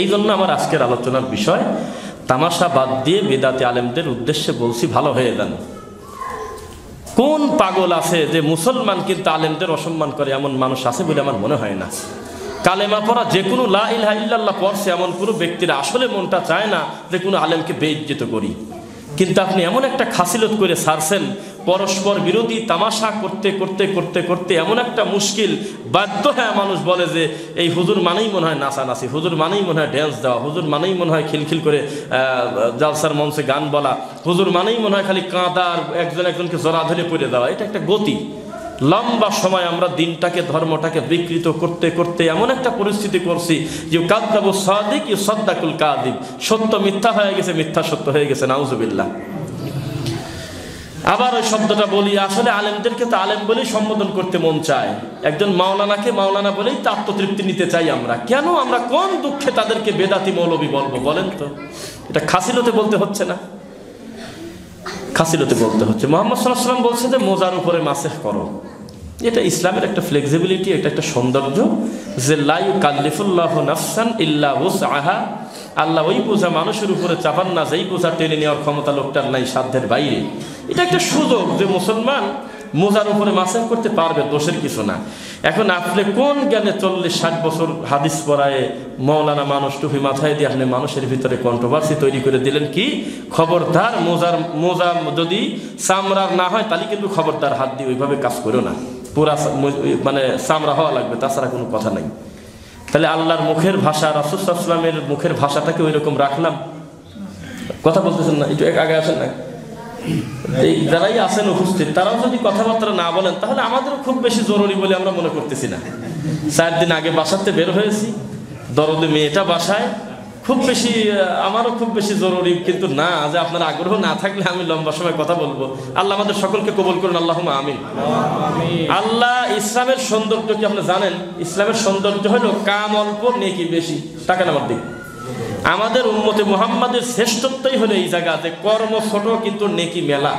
এই জন্য আমার আজকের আলোচনার বিষয়, তামাশা বাদ দিয়ে বেদাতি আলেমদের উদ্দেশ্যে বলছি, ভালো হয়ে যান। কোন পাগল আছে যে মুসলমান কিন্তু আলেমদের অসম্মান করে? এমন মানুষ আছে বলে আমার মনে হয় না। কালেমা পড়া যে কোনো লাহ ইহা ইল্লাল্লাহ পড়ছে, এমন কোনো ব্যক্তির আসলে মনটা চায় না যে কোনো আলেমকে বেইজ্জিত করি। কিন্তু আপনি এমন একটা খাসিলত করে সারছেন, পরস্পর বিরোধী তামাশা করতে করতে করতে করতে এমন একটা মুশকিল। বাধ্য হ্যাঁ মানুষ বলে যে, এই হুজুর মানেই মনে হয় নাচা নাচানাচি, হুজুর মানেই মনে হয় ড্যান্স দেওয়া, হুজুর মানেই মনে হয় খিলখিল করে জালসার মঞ্চে গান বলা, হুজুর মানেই মনে হয় খালি কাঁদার একজন একজনকে জরা ধরে পড়ে দেওয়া এটা একটা গতি। লম্বা সময় আমরা দিনটাকে, ধর্মটাকে বিকৃত করতে করতে এমন একটা পরিস্থিতি করছি যে কাদ্দাবু সাদিক ইউ সদ্দাকুল কাদিক সত্য মিথ্যা হয়ে গেছে, মিথ্যা সত্য হয়ে গেছে, নাউজুবিল্লাহ। আবার ওই শব্দটা বলি, আসলে আলেমদেরকে তো আলেম বলেই সম্বোধন করতে মন চায়। একজন মাওলানাকে মাওলানা বলেই তো আত্মতৃপ্তি নিতে চাই আমরা। কেন আমরা কোন দুঃখে তাদেরকে বেদাতি মৌলবী বলব বলেন তো? এটা খাসিলতে বলতে হচ্ছে না। খাসিলতে বলতে হচ্ছে। মোহাম্মদ সাল্লাহ সাল্লাম বলছে যে, মোজার উপরে মাসেহ করো। এটা ইসলামের একটা ফ্লেক্সিবিলিটি এটা একটা সৌন্দর্য যে লাই কাল্লিফুল্লাহ নাফসান ইল্লা আহা আল্লাহ ওই বোঝা মানুষের উপরে চাপান না, যেই বোঝা টেনে নেওয়ার ক্ষমতা লোকটার নাই, সাধ্যের বাইরে। এটা একটা সুযোগ যে, মুসলমান মোজার উপরে মাসেহ করতে পারবে, দোষের কিছু না। এখন আপনি কোন জ্ঞানে চল্লিশ, ষাট বছর হাদিস পড়ায় মৌলানা মানুষ টুপি মাথায় দিয়ে আপনি মানুষের ভিতরে কন্ট্রোভার্সি তৈরি করে দিলেন কি? খবরদার মোজার মোজা যদি চামড়ার না হয়, তাহলে কিন্তু খবরদার হাত দিয়ে ওইভাবে কাজ করো না। পুরা মানে চামড়া হওয়া লাগবে, তাছাড়া কোনো কথা নাই। তাহলে আল্লাহর মুখের ভাষা রাসুসাল্লামের মুখের ভাষাটাকে ওই রকম রাখলাম। কথা বলতেছেন না? একটু আগে আসেন না? যারাই আছেন উপস্থিত, তারাও যদি কথাবার্তা না বলেন, তাহলে আমাদেরও খুব বেশি জরুরি বলে আমরা মনে করতেছি না। চার দিন আগে বাসাতে বের হয়েছি, দরদে মেয়েটা বাসায়, খুব বেশি আমারও খুব বেশি জরুরি, কিন্তু না, যে আপনার আগ্রহ না থাকলে আমি লম্বা সময় কথা বলব। আল্লাহ আমাদের সকলকে কবল করুন আল্লাহ আমিন। আল্লাহ ইসলামের সৌন্দর্য কি আপনি জানেন? ইসলামের সৌন্দর্য হলো কাম অল্প, নেকি বেশি। টাকা নামার দিক আমাদের উন্মতে মোহাম্মদের শ্রেষ্ঠত্বই হলো এই জায়গাতে কর্ম ছোট কিন্তু নেকি মেলা।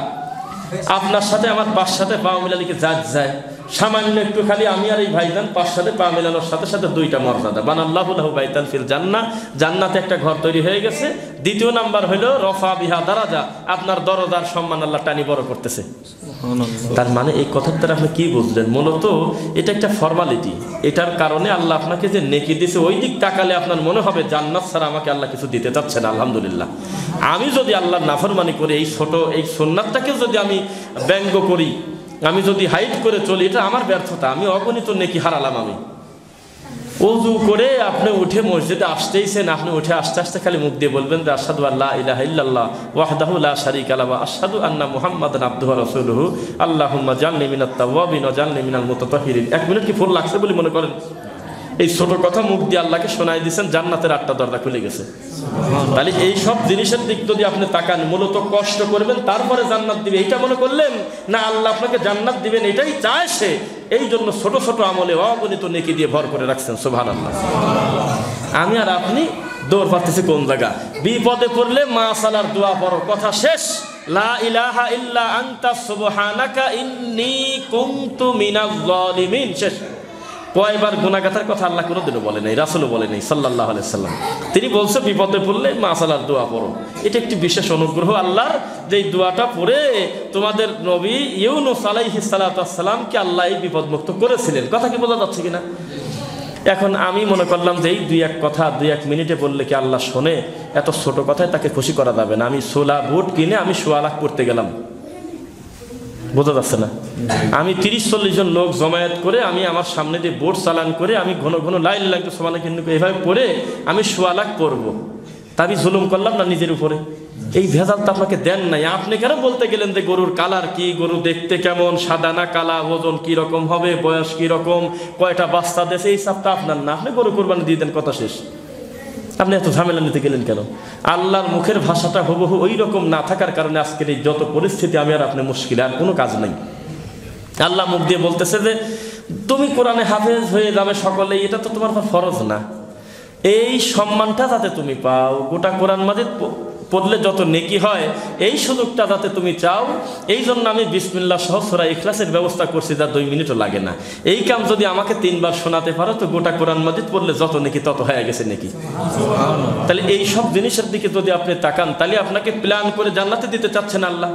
আপনার সাথে আমার পাঁচ সাথে পা মিলালিকে যাজ যায়? সামান্য একটু খালি আমি আর এই ভাইজান পাঁচ সাথে পা মেলানোর সাথে সাথে দুইটা মর্যাদা। বান আল্লাহ বাইতান ফিল জান্না জান্নাতে একটা ঘর তৈরি হয়ে গেছে। দ্বিতীয় নাম্বার হলো রফা বিহা দারাজা। আপনার দরদার সম্মান আল্লাহ টানি বড় করতেছে। তার মানে এই কথার দ্বারা আপনি কি বুঝলেন? মূলত এটা একটা ফর্মালিটি এটার কারণে আল্লাহ আপনাকে যে নেকি দিছে ওই দিক তাকালে আপনার মনে হবে জান্নাত ছাড়া আমাকে আল্লাহ কিছু দিতে চাচ্ছে না আলহামদুলিল্লাহ। আমি যদি আল্লাহর নাফরমানি করে এই ছোট এই সোননাথটাকে যদি আমি ব্যঙ্গ করি, আমি যদি হাইট করে চলি, এটা আমার ব্যর্থতা, আমি অগণিত নেকি হারালাম আমি। অজু করে আপনি উঠে মসজিদে আসতেইছেন, আপনি উঠে আস্তে আস্তে খালি মুখ দিয়ে বলবেন যে আসাদু আল্লাহ ইলাহা ইল্লাল্লাহ ওয়াহদাহু লা শারীকা ওয়া আশহাদু আন্না মুহাম্মাদান আবদুহু রাসূলুহু। আল্লাহুম্মা জালনি মিনাত তাওয়াবিন ওয়া জালনি মিনাল মুতাতাহহিরিন এক মিনিট কি ফুল লাগছে বলে মনে করেন? এই ছোট কথা মুখ দিয়ে আল্লাহকে শোনাই দিয়েছেন, জান্নাতের আটটা দরজা খুলে গেছে। তাহলে এই সব জিনিসের দিক যদি আপনি তাকান, মূলত কষ্ট করবেন, তারপরে জান্নাত দিবে। এইটা মনে করলেন? না, আল্লাহ আপনাকে জান্নাত দিবেন, এটাই চায় সে। এই জন্য ছোট ছোট আমলে অগণিত নেকি দিয়ে ভর করে রাখছেন সোভান আল্লাহ আমি আর আপনি দৌড় পাচ্ছি কোন জায়গা? বিপদে পড়লে মা সালার দোয়া পড়ো কথা শেষ। লা ইলাহা ইল্লা আনতা সুবহানাকা ইন্নী কুনতু মিনাজ জালিমিন। শেষ। কয়বার গুনাগাথার কথা আল্লাহ কোনোদিনও বলে নাই, রাসুলও বলে নাই সাল্লাহ সাল্লাম। তিনি বলছে, বিপদে পড়লে মাসালার দোয়া পড়ো। এটা একটি বিশেষ অনুগ্রহ আল্লাহর যে দোয়াটা পড়ে তোমাদের নবী ইউনুস আলাইহি সালাতামকে আল্লাহ এই বিপদমুক্ত করেছিলেন। কথা কি বোঝা যাচ্ছে কিনা? এখন আমি মনে করলাম যে এই দুই এক কথা, দুই এক মিনিটে বললে কি আল্লাহ শোনে? এত ছোট কথায় তাকে খুশি করা যাবে না। আমি সোলা বুট কিনে আমি সোয়া লাখ করতে গেলাম। বোঝা যাচ্ছে না। আমি তিরিশ চল্লিশ জন লোক জমায়েত করে আমি আমার সামনে দিয়ে বোট চালান করে আমি ঘন ঘন লাইন লাগতো সমানে কিন্তু এভাবে পড়ে আমি সোয়া লাখ করব তা আমি জুলুম করলাম না নিজের উপরে? এই ভেজাল তো আপনাকে দেন নাই। আপনি কেন বলতে গেলেন যে গরুর কালার কি? গরু দেখতে কেমন? সাদা না কালা? ওজন কি রকম হবে? বয়স কি রকম? কয়টা বাচ্চা দেশে? এই সবটা আপনার না। আপনি গরু কোরবানি দিয়ে দেন, কথা শেষ। আপনি এত ঝামেলা নিতে গেলেন কেন? আল্লাহর মুখের ভাষাটা হুবহু ওই রকম না থাকার কারণে আজকের এই যত পরিস্থিতি, আমি আর আপনি মুশকিল, আর কোনো কাজ নেই। আল্লাহ মুখ দিয়ে বলতেছে যে, তুমি কোরআনে হাফেজ হয়ে যাবে সকলে, এটা তো তোমার ফরজ না। এই সম্মানটা যাতে তুমি পাও, গোটা কোরআন মাজিদ পড়লে যত নেকি হয়, এই সুযোগটা যাতে তুমি চাও এই জন্য আমি বিসমিল্লা সহ সোরা ইখলাসের ব্যবস্থা করছি যা দুই মিনিটও লাগে না। এই কাম যদি আমাকে তিনবার শোনাতে পারো, তো গোটা কোরআন মাজিদ পড়লে যত নেকি তত হয়ে গেছে নেকি। তাহলে এই সব জিনিসের দিকে যদি আপনি তাকান, তাহলে আপনাকে প্ল্যান করে জান্নাতে দিতে চাচ্ছেন আল্লাহ।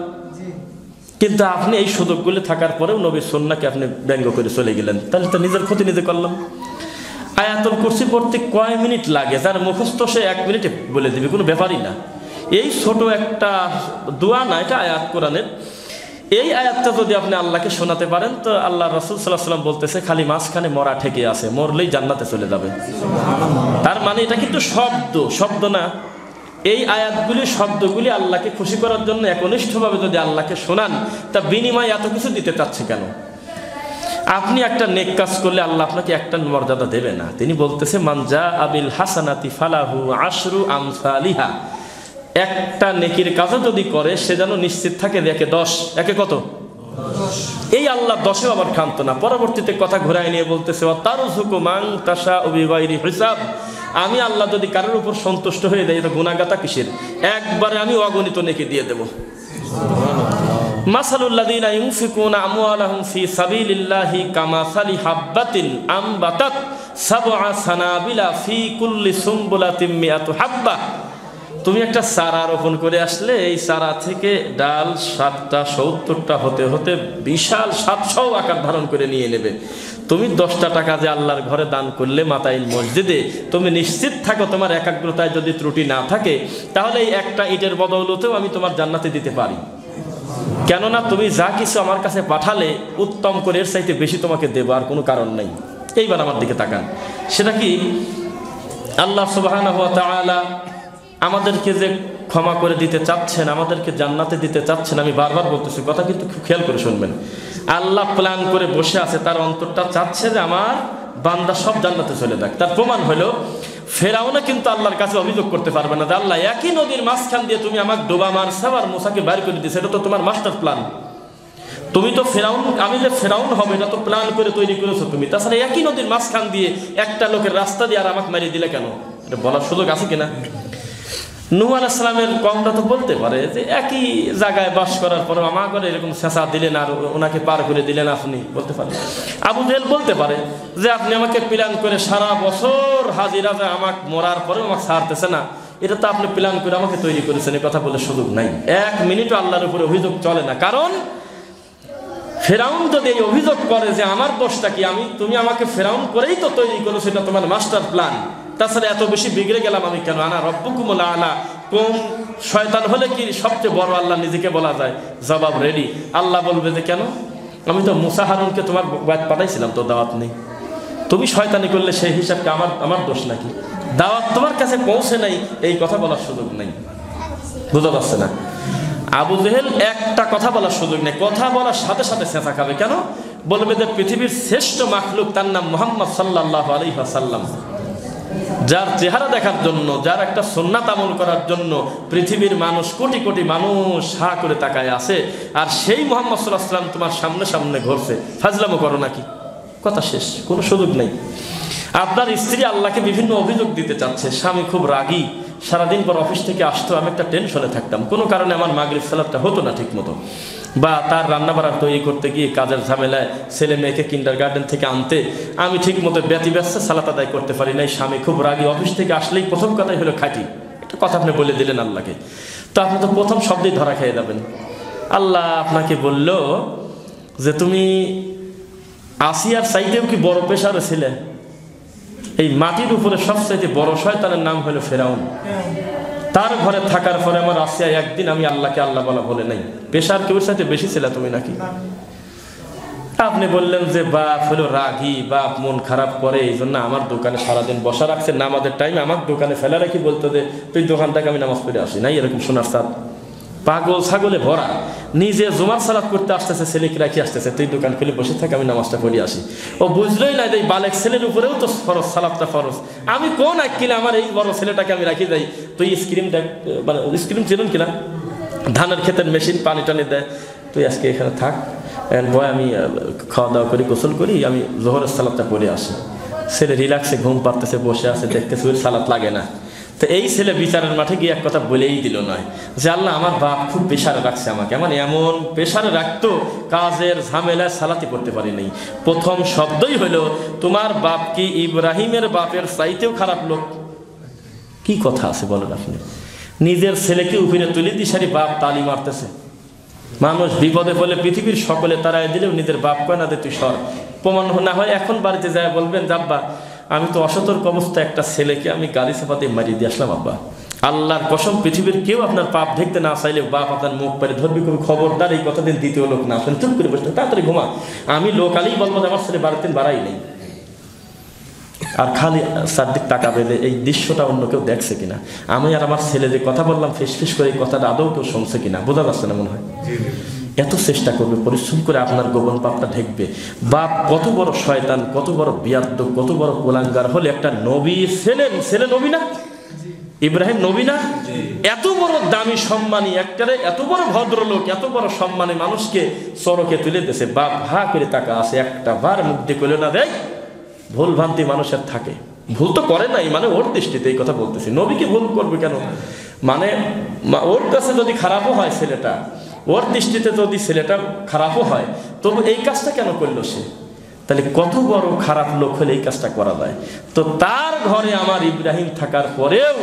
কিন্তু আপনি এই সুযোগগুলি থাকার পরেও নবীর সন্নাকে আপনি ব্যঙ্গ করে চলে গেলেন। তাহলে তো নিজের ক্ষতি নিজে করলাম। আয়াতুল কুরসি পড়তে কয় মিনিট লাগে? যার মুখস্থ সে এক মিনিটে বলে দিবে, কোনো ব্যাপারই না। এই ছোট একটা দোয়া না, এটা আয়াত কোরআনের। এই আয়াতটা যদি আপনি আল্লাহকে শোনাতে পারেন, তো আল্লাহ রসুল সাল্লাহ সাল্লাম বলতেছে, খালি মাঝখানে মরা ঠেকে আছে, মরলেই জান্নাতে চলে যাবে। তার মানে এটা কিন্তু শব্দ শব্দ না। এই আয়াতগুলি, শব্দগুলি আল্লাহকে খুশি করার জন্য একনিষ্ঠভাবে যদি আল্লাহকে শোনান, তা বিনিময় এত কিছু দিতে চাচ্ছে কেন? আপনি একটা নেক কাজ করলে আল্লাহ আপনাকে একটা মর্যাদা দেবে না। তিনি বলতেছে মানজা আবিল হাসানাতি ফালাহু আশরু আমসালিহা। একটা নেকির কাজও যদি করে, সে যেন নিশ্চিত থাকে যে একে দশ, একে কত? এই আল্লাহ দশেও আবার ক্ষান্ত না। পরবর্তীতে কথা ঘুরাই নিয়ে বলতেছে হিসাব। আমি আল্লাহ যদি কারোর উপর সন্তুষ্ট হয়ে দেয় এটা গুণাগাতা কিসের? একবারে আমি অগণিত নেকি দিয়ে দেব। মাসালুল্লাযীনা ইউনফিকুনা আমওয়ালাহুম ফি সাবিলিল্লাহি কামাসালি হাব্বাতিন আমবাতাত সাবআ সানাবিলা ফি কুল্লি সুম্বুলাতিন মিয়াতু হাব্বা। তুমি একটা চারা রোপণ করে আসলে এই চারা থেকে ডাল সাতটা, সত্তরটা হতে হতে বিশাল সাতশো আকার ধারণ করে নিয়ে নেবে। তুমি দশটা টাকা যে আল্লাহর ঘরে দান করলে মাতাইল মসজিদে, তুমি নিশ্চিত থাকো তোমার একাগ্রতায় যদি ত্রুটি না থাকে, তাহলে এই একটা ইটের বদৌলতেও আমি তোমার জান্নাতে দিতে পারি। কেননা তুমি যা কিছু আমার কাছে পাঠালে, উত্তম করে এর চাইতে বেশি তোমাকে দেবো, আর কোনো কারণ নেই। এইবার আমার দিকে তাকান। সেটা কি? আল্লাহ সুবাহ আমাদেরকে যে ক্ষমা করে দিতে চাচ্ছেন, আমাদেরকে জান্নাতে দিতে চাচ্ছেন, আমি বারবার বলতেছি, কথা কিন্তু খুব খেয়াল করে শুনবেন। আল্লাহ প্ল্যান করে বসে আছে, তার অন্তরটা চাচ্ছে যে আমার বান্দা সব জান্নাতে চলে যাক। তার প্রমাণ হলো ফেরাউনে কিন্তু আল্লাহর কাছে অভিযোগ করতে পারবে না যে, আল্লাহ, একই নদীর মাঝখান দিয়ে তুমি আমাকে ডোবা মারছো আর মোসাকে বাইর করে দিয়েছে, এটা তো তোমার মাস্টার প্ল্যান তুমি তো ফেরাউন, আমি যে ফেরাউন হবে না তো প্ল্যান করে তৈরি করেছ তুমি। তাছাড়া একই নদীর মাঝখান দিয়ে একটা লোকের রাস্তা দিয়ে আর আমাকে মারিয়ে দিলে কেন? এটা বলার সুযোগ আছে কিনা? আলাহিসামের কমটা তো বলতে পারে যে একই জায়গায় বাস করার পরে আমা করে এরকম শেষা দিলেন আর ওনাকে পার করে দিলেন আপনি, বলতে পারেন আবু জেল বলতে পারে যে আপনি আমাকে প্ল্যান করে সারা বছর হাজিরা যে আমাকে মরার পরে আমাকে ছাড়তেছে না, এটা তো আপনি প্ল্যান করে আমাকে তৈরি করেছেন এই কথা বলে সুযোগ নাই। এক মিনিটও আল্লাহর উপরে অভিযোগ চলে না, কারণ ফেরাউন যদি এই অভিযোগ করে যে আমার দোষটা কি, আমি, তুমি আমাকে ফেরাউন করেই তো তৈরি করো, সেটা তোমার মাস্টার প্ল্যান। তাছাড়া এত বেশি বিগড়ে গেলাম আমি কেন? আনা রব্বকুমলা আলা। কম শয়তান হলে কি সবচেয়ে বড় আল্লাহ নিজেকে বলা যায়? জবাব রেডি আল্লাহ বলবে যে কেন? আমি তো মুসা হারুনকে তোমার পাঠাইছিলাম তো দাওয়াত নেই। তুমি শয়তানি করলে সেই হিসাবকে আমার আমার দোষ নাকি? দাওয়াত তোমার কাছে পৌঁছে নাই, এই কথা বলার সুযোগ নেই। বুঝতে পারছে না? আবু জেহেল একটা কথা বলার সুযোগ নেই। কথা বলার সাথে সাথে চেঁচা খাবে। কেন? বলবে যে পৃথিবীর শ্রেষ্ঠ মাখলুক তার নাম মোহাম্মদ সাল্লাহ আলহাসাল্লাম যার চেহারা দেখার জন্য, যার একটা সন্ন্যাত আমল করার জন্য পৃথিবীর মানুষ, কোটি কোটি মানুষ হা করে তাকায় আছে, আর সেই মোহাম্মদ সাল্লাহাম তোমার সামনে সামনে ঘুরছে। ফাজলামো করো নাকি? কথা শেষ, কোনো সুযোগ নেই। আপনার স্ত্রী আল্লাহকে বিভিন্ন অভিযোগ দিতে চাচ্ছে, স্বামী খুব রাগী। সারাদিন পর অফিস থেকে আসতো, আমি একটা টেনশনে থাকতাম। কোনো কারণে আমার মাগরিব সালাদটা হতো না ঠিক মতো বা তার রান্না বাড়া তৈরি করতে গিয়ে কাজের ঝামেলায় ছেলে মেয়েকে কিন্ডার গার্ডেন থেকে আনতে আমি ঠিক মতো ব্যতি ব্যস্ত সালাত আদায় করতে পারি নাই, স্বামী খুব রাগী। অফিস থেকে আসলেই প্রথম কথাই হলো খাঁটি একটা কথা আপনি বলে দিলেন আল্লাহকে। তো আপনি তো প্রথম শব্দেই ধরা খেয়ে যাবেন। আল্লাহ আপনাকে বলল যে, তুমি আসিয়ার সাইডেও কি বড় পেশারে ছিলে? এই মাটির উপরে সবচাইতে বড় শয়তানের নাম হলো ফেরাউন। তার ঘরে থাকার পরে আমার আসিয়া একদিন আমি আল্লাহকে আল্লাহ বলা বলে নাই। পেশার কেউ সাথে বেশি ছিল তুমি নাকি? আপনি বললেন যে বাপ হলো রাগি, বাপ মন খারাপ করে এই জন্য আমার দোকানে সারাদিন বসা রাখছে নামাজের টাইম আমার দোকানে ফেলা রাখি বলতো যে, তুই দোকান থেকে আমি নামাজ পড়ে আসি। নাই, এরকম শোনার সাথ পাগল ছাগলে ভরা। নিজে জমার সালাদ করতে আসতেছে, ছেলেকে রাখি আসতেছে। তুই দোকান খুলে বসে থাকে, আমি নামাজটা পড়ে আসি। ও বুঝলোই না এই বালেক ছেলের উপরেও তো ফরজ সালাদটা ফরজ। আমি কোন এক কিনা আমার এই বড় ছেলেটাকে আমি রাখি যাই? তুই স্ক্রিন দেখ মানে স্ক্রিম চিনুন কিনা? ধানের ক্ষেতের মেশিন পানি টানি দেয় তুই আজকে এখানে থাক। বয় আমি খাওয়া দাওয়া করি, গোসল করি, আমি জোহরের সালাদটা পড়ে আসি। ছেলে রিল্যাক্সে ঘুম পাড়তেছে, বসে আছে, দেখতেছে ওই সালাদ লাগে না। তো এই ছেলে বিচারের মাঠে গিয়ে এক কথা বলেই দিল নয় যে, আল্লাহ, আমার বাপ খুব পেশারে রাখছে আমাকে। মানে এমন পেশারে রাখতো, কাজের ঝামেলায় সালাতি করতে পারি নাই। প্রথম শব্দই হলো, তোমার বাপ কি ইব্রাহিমের বাপের চাইতেও খারাপ লোক? কি কথা আছে বলেন আপনি? নিজের ছেলেকে উপরে তুলে দিশারি বাপ তালি মারতেছে। মানুষ বিপদে বলে পৃথিবীর সকলে তারাই দিলেও নিজের বাপ কয়, না দে তুই সর। প্রমাণ না হয় এখন বাড়িতে যায় বলবেন, যাব্বা আমি তো অসতর্ক অবস্থায় একটা ছেলেকে আমি গালি চাপাতে মারিয়ে দিয়ে আসলাম, আব্বা। আল্লাহর কসম, পৃথিবীর কেউ আপনার পাপ দেখতে না চাইলে বাপ আপনার মুখ পারে ধরবি কবি খবরদার এই কথা দিন দ্বিতীয় লোক না আসেন? চুপ করে বসতে তাড়াতাড়ি ঘুমা। আমি লোকালেই বলব যে, আমার ছেলে বাড়িতে বাড়াই নেই। আর খালি চারদিক টাকা পেলে এই দৃশ্যটা অন্য কেউ দেখছে কিনা? আমি আর আমার ছেলে যে কথা বললাম ফিস ফিস করে এই কথাটা আদৌ কেউ শুনছে কিনা? বোঝা যাচ্ছে না মনে হয়। এত চেষ্টা করবে, পরিশ্রম করে আপনার গোপন পাপটা ঢেকবে বাপ, কত বড় শয়তান, কত বড় বিয়াদ্দ কত বড় কোলাঙ্গার, হলে একটা নবী ছেলে ছেলে নবী না? ইব্রাহিম নবী না? এত বড় দামি সম্মানী একটারে, এত বড় ভদ্রলোক, এত বড় সম্মানী মানুষকে চরকে তুলে দিয়েছে। বাপ, হা করে তাকা আছে, একটা বার মুখ দিয়ে করলে না দেয় ভুল ভ্রান্তি মানুষের থাকে। ভুল তো করে নাই মানে ওর দৃষ্টিতে এই কথা বলতেছি। নবীকে ভুল করবে কেন? মানে ওর কাছে যদি খারাপও হয় ছেলেটা ওর দৃষ্টিতে যদি ছেলেটা খারাপও হয়। তবু এই কাজটা কেন করল সে? তাহলে কত বড় খারাপ লোক হলে এই কাজটা করা যায়? তো তার ঘরে আমার ইব্রাহিম থাকার পরেও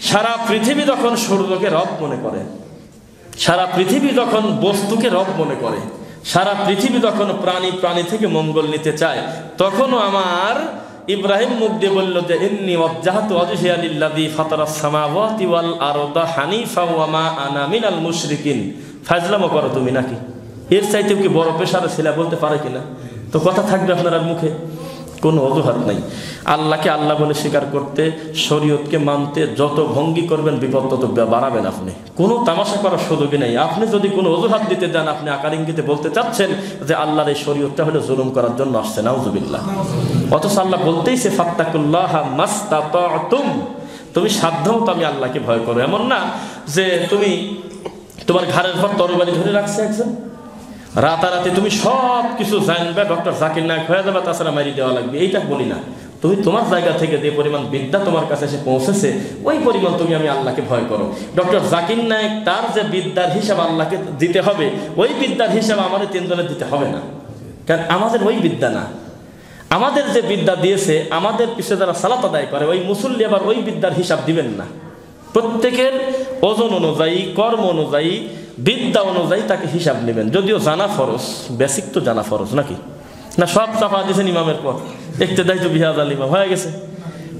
সারা পৃথিবী যখন সূর্যকে রব মনে করে। সারা পৃথিবী যখন বস্তুকে রব মনে করে। সারা পৃথিবী যখন প্রাণী প্রাণী থেকে মঙ্গল নিতে চায়। তখনও আমার ইব্রাহিম মুখ দিয়ে বলল যে, ইন্নি ওয়াজ্জাহাতু ওয়াজহিয়া লিল্লাযী ফাতারাস সামাওয়াতি ওয়াল আরদা হানিফা ওয়া মা আনা মিনাল মুশরিকিন। ফাজলামো করো তুমি নাকি? এর চাইতে কি বড় পেশার ছেলে বলতে পারে কিনা? তো কথা থাকবে আপনার মুখে। কোনো অজুহাত নাই। আল্লাহকে আল্লাহ বলে স্বীকার করতে, শরীয়তকে মানতে যত ভঙ্গি করবেন, বিপদ তত বাড়াবেন আপনি। কোনো তামাশা করার সুযোগই নেই। আপনি যদি কোনো অজুহাত দিতে যান, আপনি আকার ইঙ্গিতে বলতে চাচ্ছেন যে আল্লাহর এই শরীয়তটা হলো জুলুম করার জন্য আসছে, নাউজুবিল্লাহ। অথচ আল্লাহ বলতেইছে, ফাত্তাকুল্লাহ মাস্তাতুম তুমি সাধ্য মতো আমি আল্লাহকে ভয় করো। এমন না যে তুমি তোমার ঘাড়ের পর তরবারি ধরে রাখছে একজন। রাতারাতি তুমি সব কিছু জানবে, ডক্টর জাকির নায়ক হয়ে যাবে, তাছাড়া মারি দেওয়া লাগবে, এইটা বলি না। তুমি তোমার জায়গা থেকে যে পরিমাণ বিদ্যা তোমার কাছে এসে পৌঁছেছে, ওই পরিমাণ তুমি আমি আল্লাহকে ভয় করো। ডক্টর জাকির নায়ক, তার যে বিদ্যার হিসাব আল্লাহকে দিতে হবে, ওই বিদ্যার হিসাব আমাদের তিনজনের দিতে হবে না। কারণ আমাদের ওই বিদ্যা না। আমাদের যে বিদ্যা দিয়েছে, আমাদের পিছনে যারা সালাত আদায় করে, ওই মুসল্লি আবার ওই বিদ্যার হিসাব দিবেন না। প্রত্যেকের ওজন অনুযায়ী, কর্ম অনুযায়ী বিদ্যা অনুযায়ী তাকে হিসাব নেবেন। যদিও জানা ফরজ বেসিক তো জানা ফরজ নাকি? না, সব চাপা দিয়েছেন ইমামের পর। দেখতে দেয় তো বিহাজ আল ইমাম, হয়ে গেছে।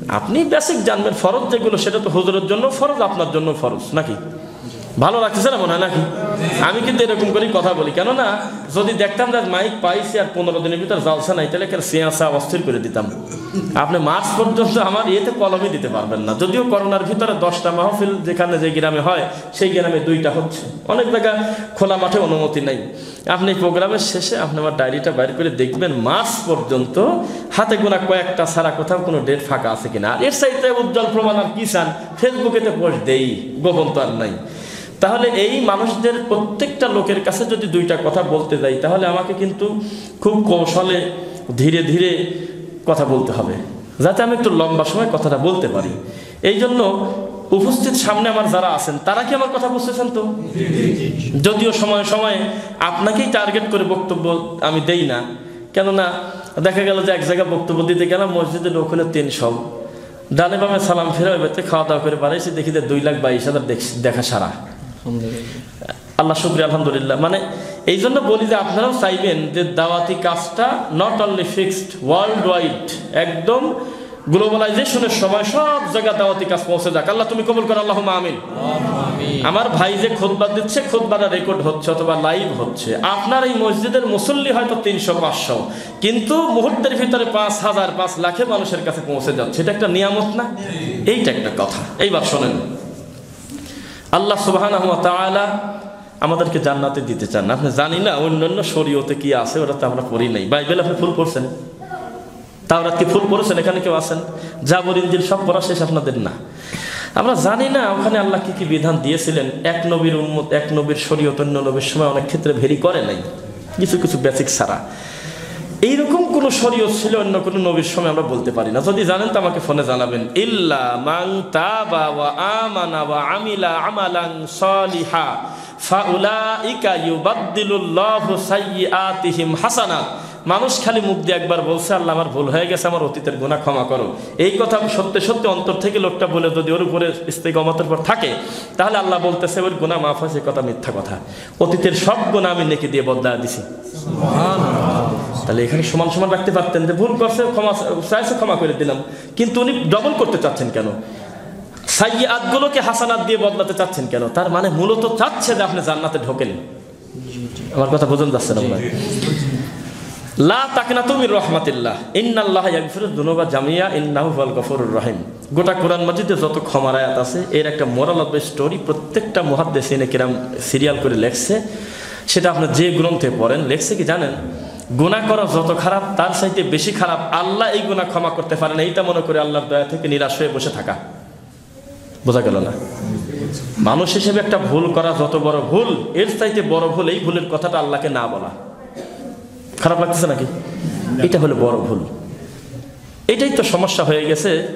আপনি বেসিক জানবেন, ফরজ যেগুলো, সেটা তো হুজুরের জন্য ফরজ, আপনার জন্য ফরজ, নাকি? ভালো লাগতেছে না মনে হয় নাকি? আমি কিন্তু এরকম করেই কথা বলি। কেননা, যদি দেখতাম যে মাইক পাইছি আর পনেরো দিনের ভিতর জালসা নাই তাহলে কেন সিয়াসা অস্থির করে দিতাম? আপনি মার্চ পর্যন্ত আমার ইয়েতে কলমই দিতে পারবেন না। যদিও করোনার ভিতরে দশটা মাহফিল যেখানে যে গ্রামে হয়, সেই গ্রামে দুইটা হচ্ছে। অনেক জায়গা খোলা মাঠে অনুমতি নাই। আপনি প্রোগ্রামের শেষে আপনি আমার ডায়েরিটা বাইর করে দেখবেন, মার্চ পর্যন্ত হাতে গোনা কয়েকটা ছাড়া কোথাও কোনো ডেট ফাঁকা আছে কিনা। আর এর সাইডে উজ্জ্বল প্রমাণ আর কি চান? ফেসবুকেতে পোস্ট দেই, গোপন তো আর নাই। তাহলে এই মানুষদের প্রত্যেকটা লোকের কাছে যদি দুইটা কথা বলতে যাই, তাহলে আমাকে কিন্তু খুব কৌশলে ধীরে ধীরে কথা বলতে হবে, যাতে আমি একটু লম্বা সময় কথাটা বলতে পারি। এই জন্য উপস্থিত সামনে আমার যারা আছেন, তারা কি আমার কথা বুঝতেছেন তো? যদিও সময় সময়ে আপনাকেই টার্গেট করে বক্তব্য আমি দেই না, কেননা দেখা গেল যে এক জায়গায় বক্তব্য দিতে গেলাম মসজিদে লোক হলো তিনশো। ডানে বামে সালাম ফেরা বেতে খাওয়া দাওয়া করে বাড়াইছি, দেখি যে দুই লাখ বাইশ হাজার দেখা সারা। আল্লাহ শুক্রিয়া আলহামদুলিল্লাহ। মানে এই জন্য বলি যে আপনারাও চাইবেন যে দাওয়াতি কাজটা not only fixed world wide একদম গ্লোবালাইজেশনের সময় সব জায়গায় দাওয়াতি কাজ পৌঁছে যাক। আল্লাহ তুমি কবুল করো আল্লাহ আমিন। আমার ভাই যে খোদবা দিচ্ছে খোদবাটা রেকর্ড হচ্ছে অথবা লাইভ হচ্ছে। আপনার এই মসজিদের মুসল্লি হয়তো তিনশো পাঁচশো কিন্তু মুহূর্তের ভিতরে পাঁচ হাজার পাঁচ লাখে মানুষের কাছে পৌঁছে যাচ্ছে। এটা একটা নিয়ামত না? এইটা একটা কথা। এইবার শোনেন। আল্লাহ তাআলা আমাদেরকে জান্নাতে দিতে চান। না আপনি জানি না অন্যান্য শরীয়তে কি আছে ওটা তো আমরা পড়ি নাই। বাইবেল আপনি ফুল পড়ছেন? তাওরাত কি ফুল পড়েছেন? এখানে কেউ আছেন? জাবর ইঞ্জিল সব পড়া শেষ আপনাদের না। আমরা জানি না ওখানে আল্লাহ কি কি বিধান দিয়েছিলেন। এক নবীর উন্মত এক নবীর শরীয়ত, অন্য নবীর সময় অনেক ক্ষেত্রে ভেরি করে নাই। কিছু কিছু বেসিক ছাড়া। এইরকম কোন শরীয়ত ছিল অন্য কোনো নবীর সময় আমরা বলতে পারি না। যদি জানেন তো আমাকে ফোনে জানাবেন। ইল্লা মাং তাবা ওয়া আমানা ওয়া আমিলা আমালান সালিহা, ফাউলাইকা ইউবাদদিলুল্লাহু সাইয়্যাতিহিম হাসানাত। মানুষ খালি মুখ দিয়ে একবার বলছে আল্লাহ আমার ভুল হয়ে গেছে আমার অতীতের গুনাহ ক্ষমা করো। এই কথা আমি সত্যি সত্যি অন্তর থেকে লোকটা বলে যদি ওর উপরে ইস্তেগমতের পর থাকে তাহলে আল্লাহ বলতেছে ওর গুনাহ মাফ হয়েছে কথা মিথ্যা কথা। অতীতের সব গুণা আমি নেকি দিয়ে বদলা দিছি। তাহলে এখানে সমান সমান রাখতে পারতেন যে ভুল করছে ক্ষমা চাইছে ক্ষমা করে দিলাম। কিন্তু উনি ডবল করতে চাচ্ছেন কেন? সাইয়াতগুলোকে হাসানাত দিয়ে বদলাতে চাচ্ছেন কেন? তার মানে মূলত চাচ্ছে যে আপনি জান্নাতে ঢোকেন। আমার কথা বোঝানো যাচ্ছে না। লা তাকনা তুমি রহমাতিল্লাহ। ইন্নাল্লাহ ইয়াগফিরুদ দুনুবা জামিয়া, ইন্নাহু হুয়াল গফুরুর রহিম। গোটা কোরআন মাজিদে যত ক্ষমার আয়াত আছে, এর একটা মোরাল অফ স্টোরি প্রত্যেকটা মুহাদ্দিস এনে কিরাম সিরিয়াল করে লেখছে। সেটা আপনার যে গ্রন্থে পড়েন, লেখছে কি জানেন? গুনাহ করা যত খারাপ, তার চাইতে বেশি খারাপ আল্লাহ এই গুনাহ ক্ষমা করতে পারেন এইটা মনে করে আল্লাহর দয়া থেকে নিরাশ হয়ে বসে থাকা। বোঝা গেল না? মানুষ হিসেবে একটা ভুল করা যত বড় ভুল, এর চাইতে বড় ভুল এই ভুলের কথাটা আল্লাহকে না বলা। খারাপ লাগতেছে নাকি? এটা হলো বড় ভুল। এটাই তো সমস্যা হয়ে গেছে।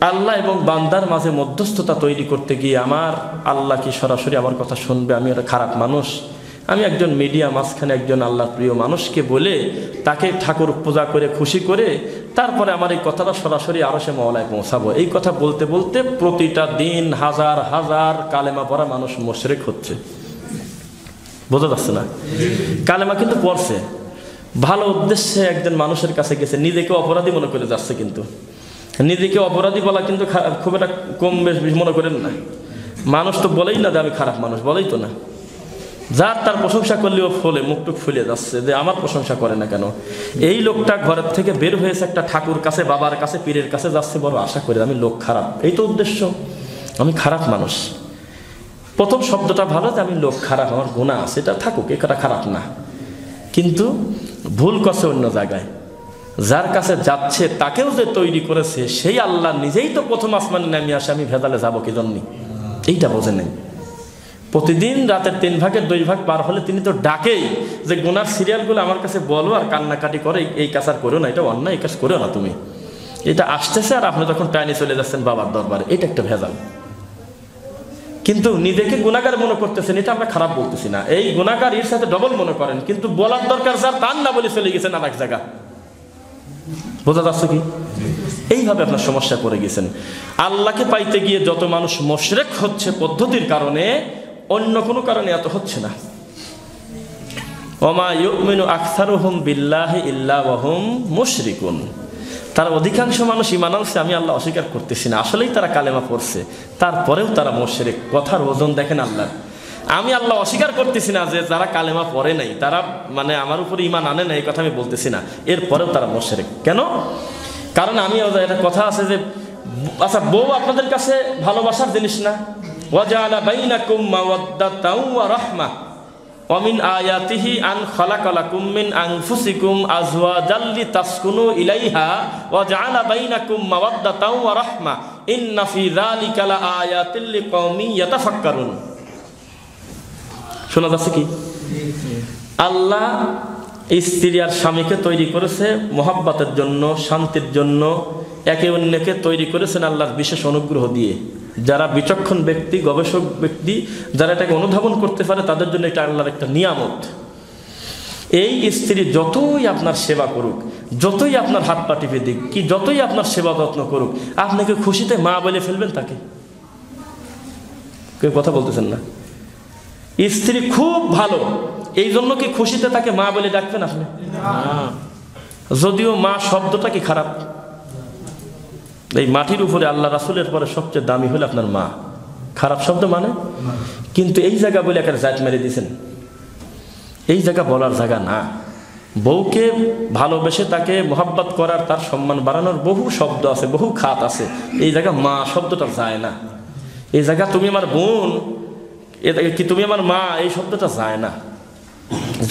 আল্লাহ এবং বান্দার মাঝে মধ্যস্থতা তৈরি করতে গিয়ে আমার আল্লাহ কি সরাসরি আমার কথা শুনবে? আমি একটা খারাপ মানুষ। আমি একজন মিডিয়া মাঝখানে একজন আল্লাহ প্রিয় মানুষকে বলে তাকে ঠাকুর পূজা করে খুশি করে তারপরে আমার এই কথাটা সরাসরি আরও সে মহলায় পৌঁছাবো। এই কথা বলতে বলতে প্রতিটা দিন হাজার হাজার কালেমা পড়া মানুষ মোশরেক হচ্ছে। বোঝা যাচ্ছে না? কালেমা কিন্তু পড়ছে। ভালো উদ্দেশ্যে একজন মানুষের কাছে গেছে। নিজেকে অপরাধী মনে করে যাচ্ছে কিন্তু। নিজেকে অপরাধী বলা কিন্তু খুব একটা কম বেশ মনে করেন না। মানুষ তো বলেই না যে আমি খারাপ মানুষ, বলেই তো না। যার তার প্রশংসা করলেও ফলে মুখটুক ফুলে যাচ্ছে যে আমার প্রশংসা করে না কেন? এই লোকটা ঘরের থেকে বের হয়েছে একটা ঠাকুর কাছে, বাবার কাছে, পীরের কাছে যাচ্ছে বড় আশা করে আমি লোক খারাপ। এই তো উদ্দেশ্য। আমি খারাপ মানুষ। প্রথম শব্দটা ভালো যে আমি লোক খারাপ, আমার গুণা আছে এটা থাকুক, এটা খারাপ না। কিন্তু ভুল করছে অন্য জায়গায়। যার কাছে যাচ্ছে, তাকেও যে তৈরি করেছে, সেই আল্লাহ নিজেই তো প্রথম আসমানে নামিয়ে আসে, আমি ভেদালে যাব কি জন্য? এইটা বোঝে নেই। প্রতিদিন রাতের তিন ভাগের দুই ভাগ পার হলে তিনি তো ডাকেই যে, গুনার সিরিয়ালগুলো আমার কাছে বলো আর কান্নাকাটি করে, এই- এই কাজ আর করো না, এটা অন্যায়, এই কাজ করো না তুমি। এটা আসতেছে আর আপনি তখন টাইনে চলে যাচ্ছেন বাবার দরবারে, এটা একটা ভেজাল। কিন্তু নিজেকে গুণাগার মনে করতেছেন, এটা আমরা খারাপ বলতেছি না। এই গুণাগার এর সাথে ডবল মনে করেন, কিন্তু বলার দরকার স্যার তার না বলে চলে গেছেন আর এক জায়গা। বোঝা যাচ্ছে কি? এইভাবে আপনার সমস্যা পড়ে গেছেন। আল্লাহকে পাইতে গিয়ে যত মানুষ মশরেক হচ্ছে পদ্ধতির কারণে, অন্য কোনো কারণে এত হচ্ছে না। ওমা ইউমিনু আখসারুহুম বিল্লাহি ইল্লা মুশরিকুন। তার অধিকাংশ মানুষ ইমান আনছে, আমি আল্লাহ অস্বীকার করতেছি না। আসলেই তারা কালেমা পড়ছে। তারপরেও তারা মোশরেক। কথার ওজন দেখেন আল্লাহ আমি আল্লাহ অস্বীকার করতেছি না যে যারা কালেমা পড়ে নাই, তারা মানে আমার উপরে ইমান আনে না এই কথা আমি বলতেছি না। এরপরেও তারা মোশরেক। কেন? কারণ আমি একটা কথা আছে যে আচ্ছা বউ আপনাদের কাছে ভালোবাসার জিনিস না? ওয়াজালা বাইনাকুম মাওয়াদ্দাতাও ওয়া রাহমা অমিন আয়াতিহি আন খলাকালাকুম মিন আনফুসিকুম আজওয়াজাল লিতাসকুনু ইলাইহা ওয়া জাআলা বাইনাকুম মাওয়াদ্দাতাও ওয়া রাহমা। ইন্না ফি যালিকা লাআয়াতিল লিকওমিন ইয়াতাফাক্কারুন। শোনা যাচ্ছে কি? আল্লাহ স্ত্রী আর স্বামীকে তৈরি করেছে মহাব্বাতের জন্য, শান্তির জন্য একে অন্যকে তৈরি করেছেন আল্লাহর বিশেষ অনুগ্রহ দিয়ে। যারা বিচক্ষণ ব্যক্তি, গবেষক ব্যক্তি, যারা এটাকে অনুধাবন করতে পারে, তাদের জন্য এটা আল্লাহর একটা নিয়ামত। এই স্ত্রী যতই আপনার সেবা করুক, যতই আপনার হাত পা টিপে দিক, কি যতই আপনার সেবা যত্ন করুক, আপনাকে খুশিতে মা বলে ফেলবেন তাকে। কেউ কথা বলতেছেন না? স্ত্রী খুব ভালো, এই জন্য কি খুশিতে তাকে মা বলে ডাকবেন আপনি? যদিও মা শব্দটা কি খারাপ? এই মাটির উপরে আল্লাহ রাসুলের পরে সবচেয়ে দামি হলো আপনার মা। খারাপ শব্দ মানে? কিন্তু এই জায়গা বলে একটা জাত মেরে দিয়েছেন। এই জায়গা বলার জায়গা না। বউকে ভালোবেসে তাকে মোহাব্বত করার, তার সম্মান বাড়ানোর বহু শব্দ আছে, বহু খাত আছে। এই জায়গা মা শব্দটা যায় না। এই জায়গা তুমি আমার বোন কি তুমি আমার মা, এই শব্দটা যায় না।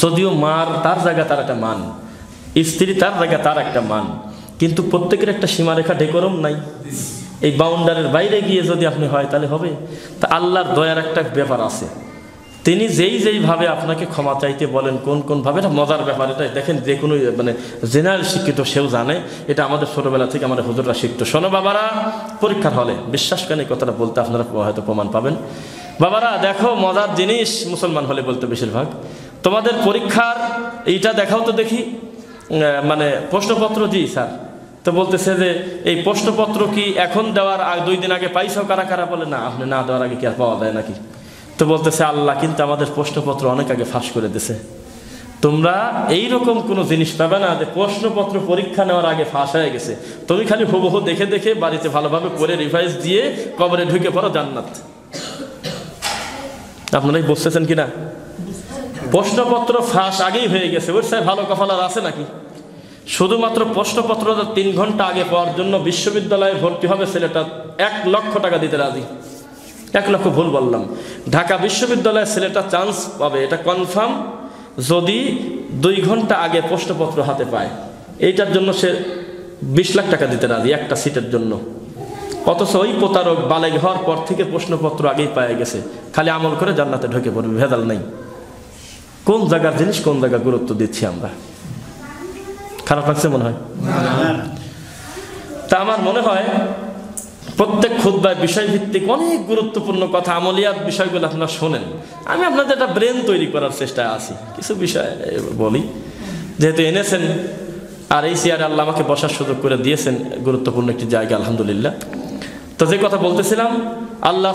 যদিও মার তার জায়গা তার একটা মান, স্ত্রী তার জায়গা তার একটা মান। কিন্তু প্রত্যেকের একটা সীমারেখা ডেকোরম নাই। এই বাউন্ডারের বাইরে গিয়ে যদি আপনি হয়, তাহলে হবে। তা আল্লাহর দয়ার একটা ব্যাপার আছে। তিনি যেই যেইভাবে আপনাকে ক্ষমা চাইতে বলেন, কোন কোন ভাবে, এটা মজার ব্যাপার এটা দেখেন, যে কোনো মানে জেনারেল শিক্ষিত সেও জানে। এটা আমাদের ছোটবেলা থেকে আমাদের হুজুররা শিখতো। শোনো বাবারা, পরীক্ষার হলে। বিশ্বাস করেন এই কথাটা বলতে আপনারা হয়তো প্রমাণ পাবেন। বাবারা, দেখো, মজার জিনিস মুসলমান হলে বলতে বেশিরভাগ। তোমাদের পরীক্ষার, এইটা দেখাও তো দেখি। মানে প্রশ্নপত্র জি স্যার। তো বলতেছে যে, এই প্রশ্নপত্র কি এখন দেওয়ার আগ- দুই দিন আগে পাইছো? কারা কারা বলে, না, আপনি না দেওয়ার আগে কি আর পাওয়া যায় নাকি? তো বলতেছে, আল্লাহ কিন্তু আমাদের প্রশ্নপত্র অনেক আগে ফাঁস করে দিছে। তোমরা এই রকম কোনো জিনিস পাবে না যে প্রশ্নপত্র পরীক্ষা নেওয়ার আগে ফাঁস হয়ে গেছে। তুমি খালি হুবহু দেখে দেখে বাড়িতে ভালোভাবে পড়ে রিভাইজ দিয়ে কবরে ঢুকে পড়ো জান্নাত। আপনারাই বুঝতেছেন কিনা? প্রশ্নপত্র ফাঁস আগেই হয়ে গেছে। ওর সাহেব ভালো কপাল আর আছে নাকি? শুধুমাত্র প্রশ্নপত্র তিন ঘণ্টা আগে পাওয়ার জন্য বিশ্ববিদ্যালয়ে ভর্তি হবে ছেলেটা এক লক্ষ টাকা দিতে রাজি। এক লক্ষ ভুল বললাম। ঢাকা বিশ্ববিদ্যালয়ের ছেলেটা চান্স পাবে, এটা কনফার্ম যদি দুই ঘণ্টা আগে প্রশ্নপত্র হাতে পায়। এইটার জন্য সে বিশ লাখ টাকা দিতে রাজি একটা সিটের জন্য। অথচ ওই প্রতারক বালেগ হওয়ার পর থেকে প্রশ্নপত্র আগেই পায়ে গেছে। খালি আমল করে জান্নাতে ঢুকে পড়বে ভেদাল নেই। কোন জায়গার জিনিস, কোন জায়গা গুরুত্ব দিচ্ছি আমরা? খারাপ লাগছে মনে হয়। তা আমার মনে হয় প্রত্যেক খুদ্ায় বিষয়ভিত্তিক অনেক গুরুত্বপূর্ণ কথা, আমলিয়াত বিষয়গুলো আপনারা শোনেন। আমি আপনাদের একটা ব্রেন তৈরি করার চেষ্টায় আছি। কিছু বিষয় বলি। যেহেতু এনেছেন আর এই চেয়ারে আল্লাহ আমাকে বসার সুযোগ করে দিয়েছেন, গুরুত্বপূর্ণ একটি জায়গা, আলহামদুলিল্লাহ। তো যে কথা বলতেছিলাম আল্লাহ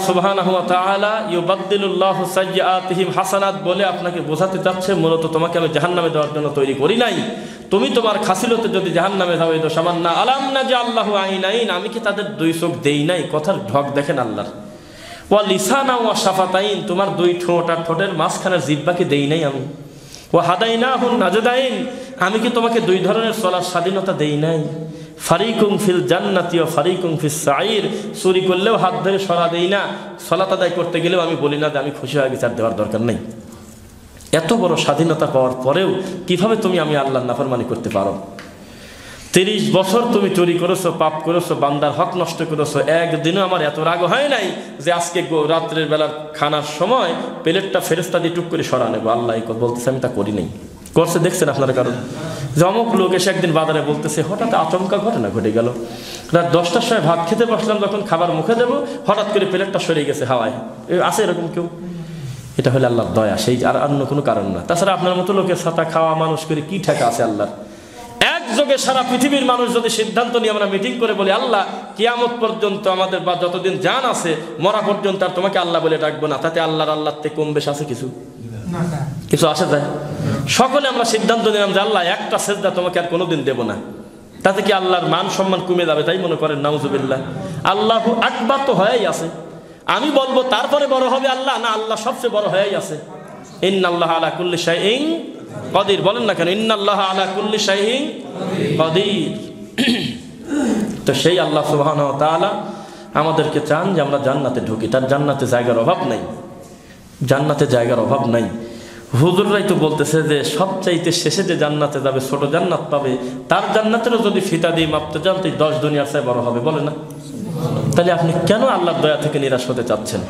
সাইয়্যাতিহিম হাসানাত বলে আপনাকে বোঝাতে চাচ্ছে, মূলত তোমাকে আমি জাহান্নামে দেওয়ার জন্য তৈরি করি নাই। তুমি তোমার খাসিলতে যদি জাহান্নামে যাও এই তো সামান্য আলাম না যে আল্লাহু আইনাইন, আমি কি তাদের দুই চোখ দেই নাই? কথার ঢক দেখেন আল্লাহর। ওয়া লিসানা ওয়া শাফাতাইন, তোমার দুই ঠোঁট আর ঠোঁটের মাঝখানের জিব্বাকে দেই নাই আমি? ও হাদাইনা হুন নাজদাইন, আমি কি তোমাকে দুই ধরনের চলার স্বাধীনতা দেই নাই? ফারিকুম ফিল জান্নাতি ও ফারিকুম ফিল সাইর চুরি করলেও হাত ধরে সরা দেই না। সলাত আদায় করতে গেলেও আমি বলি না যে আমি খুশি হয়ে গেছি দেওয়ার দরকার নেই। এত বড় স্বাধীনতা পাওয়ার পরেও কীভাবে তুমি আমি আল্লাহ নাফরমানি করতে পারো? তিরিশ বছর তুমি চুরি করেছ, পাপ করেছ, বান্দার হক নষ্ট করেছ। একদিনও আমার এত রাগ হয় নাই যে আজকে রাত্রের বেলার খানার সময় প্লেটটা ফেরেস্তা দিয়ে টুক করে সরা নেব। আল্লাহ বলতেছে, আমি তা করি নাই। করছে দেখছেন আপনার কারণ? যে অমুক লোক এসে একদিন বাজারে বলতেছে, হঠাৎ আচমকা ঘটনা ঘটে গেল। রাত দশটার সময় ভাত খেতে বসলাম, যখন খাবার মুখে দেবো, হঠাৎ করে প্লেটটা সরে গেছে হাওয়ায়। আছে এরকম কেউ? এটা হলে আল্লাহর দয়া, সেই আর অন্য কোনো কারণ না। তাছাড়া আপনার মতো লোকের সাথে খাওয়া মানুষ করে কি ঠেকা আছে আল্লাহর? একযোগে সারা পৃথিবীর মানুষ যদি সিদ্ধান্ত নিয়ে আমরা মিটিং করে বলি, আল্লাহ, কিয়ামত পর্যন্ত আমাদের বা যতদিন জান আছে, মরা পর্যন্ত আর তোমাকে আল্লাহ বলে ডাকবো না। তাতে আল্লাহর থেকে কম বেশ আছে কিছু? কিছু আসে যায়। সকলে আমরা সিদ্ধান্ত নিলাম যে আল্লাহ একটা সেজদা তোমাকে আর কোনোদিন দেব না। তাতে কি আল্লাহর মান সম্মান কমে যাবে তাই মনে করেন, নাউজুবিল্লাহ। আল্লাহ আকবার তো হয়েই আছে। আমি বলব তারপরে বড় হবে আল্লাহ না আল্লাহ সবচেয়ে বড় হয়েই আছে। ইন্নাল্লাহ আলা কুল্লি শাইইন কদির। বলেন না কেন, ইন্নাল্লাহ আলা কুল্লি শাইইন কদির। তো সেই আল্লাহ সুবহানাহু ওয়া তাআলা আমাদেরকে চান যে আমরা জান্নাতে ঢুকি। তার জান্নাতে জায়গার অভাব নাই। জান্নাতে জায়গার অভাব নাই। হুজুররাই তো বলতেছে যে সবচাইতে শেষে যে জান্নাতে যাবে, ছোট জান্নাত পাবে, তার জান্নাতেরও যদি ফিতা দিয়ে মাপতে চান, তো দশ দুনিয়ার চাই বড় হবে, বলে না? তাহলে আপনি কেন আল্লাহর দয়া থেকে নিরাশ হতে চাচ্ছেন?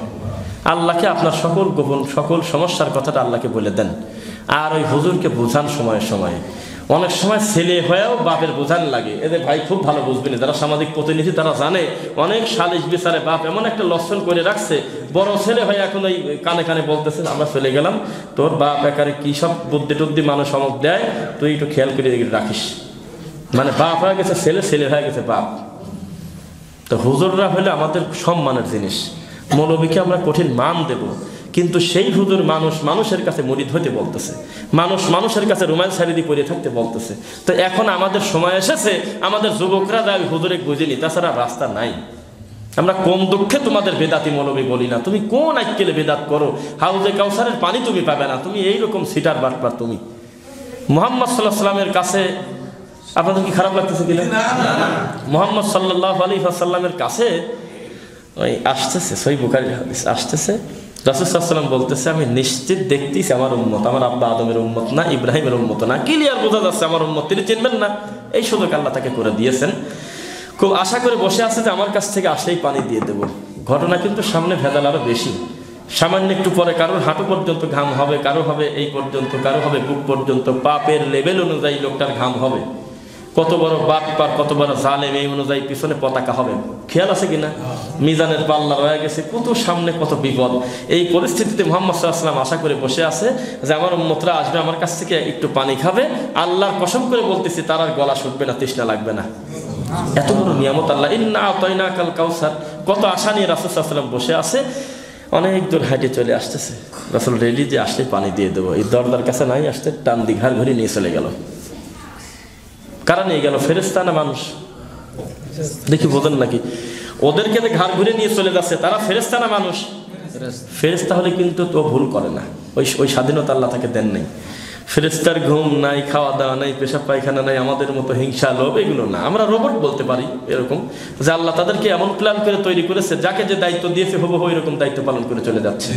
আল্লাহকে আপনার সকল গোপন, সকল সমস্যার কথাটা আল্লাহকে বলে দেন। আর ওই হুজুরকে বোঝান সময়ে সময়ে। অনেক সময় ছেলে হয়েও বাপের বোঝান লাগে। এদের ভাই খুব ভালো বুঝবেন যারা সামাজিক প্রতিনিধি, তারা জানে, অনেক সালিশ বিচারে বাপ এমন একটা লক্ষণ করে রাখছে, বড় ছেলে হয়ে এখন ওই কানে কানে বলতেছে, আমরা চলে গেলাম, তোর বাপ একারে কী সব বুদ্ধি টুদ্ধি মানুষ অমক দেয়, তুই একটু খেয়াল করে রাখিস। মানে বাপ হয়ে গেছে ছেলে ছেলে হয়ে গেছে বাপ। তো হুজুররা হলে আমাদের সম্মানের জিনিস। মৌলবীকে আমরা কঠিন মান দেব। কিন্তু সেই হুজুর মানুষ মানুষের কাছে মরিদ হইতে বলতেছে। মানুষ মানুষের কাছে রুমাল সারিদি পরে থাকতে বলতেছে। তো এখন আমাদের সময় এসেছে আমাদের যুবকরা যা হুজুরে বুঝিনি তাছাড়া রাস্তা নাই। আমরা কম দুঃখে তোমাদের বেদাতি মৌলবী বলি না। তুমি কোন আইকেলে বেদাত করো? হাউজে কাউসারের পানি তুমি পাবে না। তুমি এইরকম সিটার বাটপার তুমি। মোহাম্মদ সাল্লাহ সাল্লামের কাছে আপনাদের কি খারাপ লাগতেছে কিনা মোহাম্মদ সাল্লাহ আলী সাল্লামের কাছে ওই আসতেছে সই হাদিস আসতেছে। রাসুসাল্লাম বলতেছে, আমি নিশ্চিত দেখতেছি আমার উম্মত। আমার আব্বা আদমের উম্মত না, ইব্রাহিমের উম্মত না। ক্লিয়ার বোঝা যাচ্ছে আমার উম্মত, তিনি চিনবেন না। এই সুযোগ আল্লাহ তাকে করে দিয়েছেন। খুব আশা করে বসে আছে যে আমার কাছ থেকে আসলেই পানি দিয়ে দেব। ঘটনা কিন্তু সামনে ভেদাল আরও বেশি। সামান্য একটু পরে কারোর হাঁটু পর্যন্ত ঘাম হবে, কারও হবে এই পর্যন্ত, কারও হবে বুক পর্যন্ত। পাপের লেভেল অনুযায়ী লোকটার ঘাম হবে। কত বড় বাপ পার, কত বড় জালেম, এই অনুযায়ী পিছনে পতাকা হবে। খেয়াল আছে কিনা? মিজানের পাল্লা রয়ে গেছে, কত সামনে কত বিপদ। এই পরিস্থিতিতে মোহাম্মদ সাল্লাহাম আশা করে বসে আছে যে আমার উন্মতরা আসবে, আমার কাছ থেকে একটু পানি খাবে। আল্লাহর কসম করে বলতেছি, তার আর গলা শুকবে না, তৃষ্ণা লাগবে না। এত বড় নিয়ামত আল্লাহ। ইন্না কাল কাউসার। কত আশা নিয়ে রাসুল সাল্লাম বসে আছে। অনেক দূর হাইটে চলে আসতেছে। রাসুল রেলি যে আসলে পানি দিয়ে দেবো। এই দরদার কাছে নাই, আসতে টান দিঘার ঘড়ি নিয়ে চলে গেল। কারা নিয়ে গেল ফেরেস্তা না মানুষ? দেখি বোঝেন নাকি? ওদেরকে যে ঘাড় ঘুরে নিয়ে চলে যাচ্ছে তারা ফেরেস্তা না মানুষ? ফেরেস্তা হলে কিন্তু তো ভুল করে না। ওই ওই স্বাধীনতা আল্লাহ তাকে দেন নাই। ফেরেস্তার ঘুম নাই খাওয়া দাওয়া নাই পেশাব পায়খানা নাই আমাদের মতো হিংসা লোভ এগুলো না। আমরা রোবট বলতে পারি এরকম যে আল্লাহ তাদেরকে এমন প্ল্যান করে তৈরি করেছে যাকে যে দায়িত্ব দিয়েছে হবু এরকম দায়িত্ব পালন করে চলে যাচ্ছে।